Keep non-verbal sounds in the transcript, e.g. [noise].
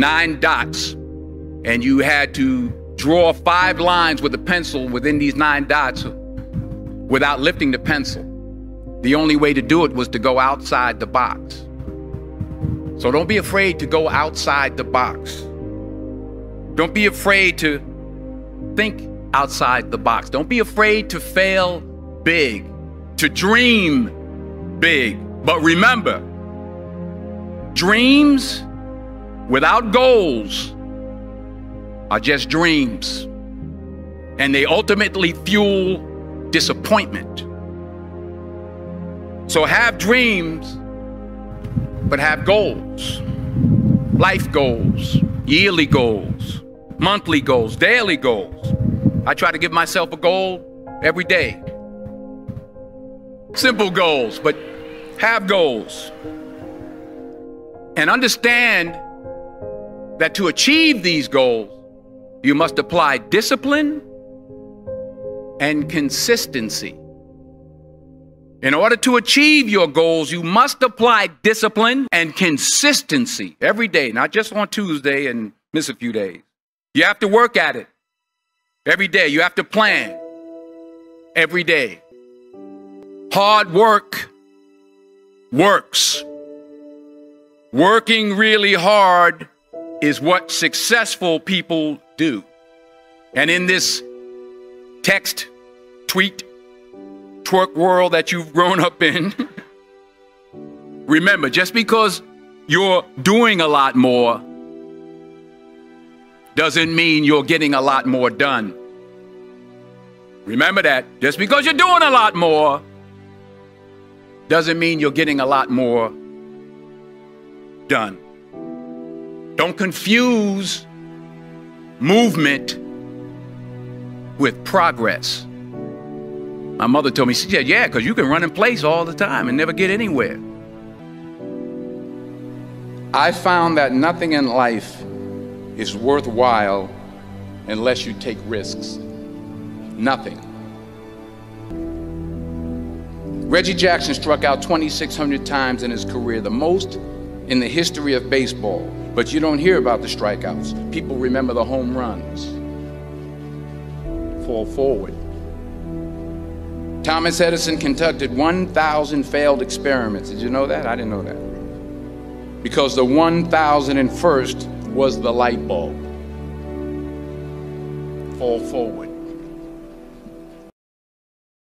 nine dots, and you had to draw five lines with a pencil within these nine dots without lifting the pencil. The only way to do it was to go outside the box. So don't be afraid to go outside the box. Don't be afraid to think outside the box. Don't be afraid to fail big, to dream big. But remember, dreams without goals are just dreams. And they ultimately fuel disappointment. So have dreams, but have goals. Life goals, yearly goals, monthly goals, daily goals. I try to give myself a goal every day. Simple goals, but have goals. And understand that to achieve these goals, you must apply discipline and consistency. In order to achieve your goals, you must apply discipline and consistency every day, not just on Tuesday and miss a few days. You have to work at it every day. You have to plan every day. Hard work works. Working really hard is what successful people do. And in this text, tweet, twerk world that you've grown up in, [laughs] remember, just because you're doing a lot more doesn't mean you're getting a lot more done. Remember that. Just because you're doing a lot more doesn't mean you're getting a lot more done. Don't confuse movement with progress. My mother told me, she said, yeah, because you can run in place all the time and never get anywhere. I found that nothing in life is worthwhile unless you take risks. Nothing. Reggie Jackson struck out 2,600 times in his career, the most in the history of baseball. But you don't hear about the strikeouts. People remember the home runs. Fall forward. Thomas Edison conducted 1,000 failed experiments. Did you know that? I didn't know that. Because the 1,001st was the light bulb. Fall forward.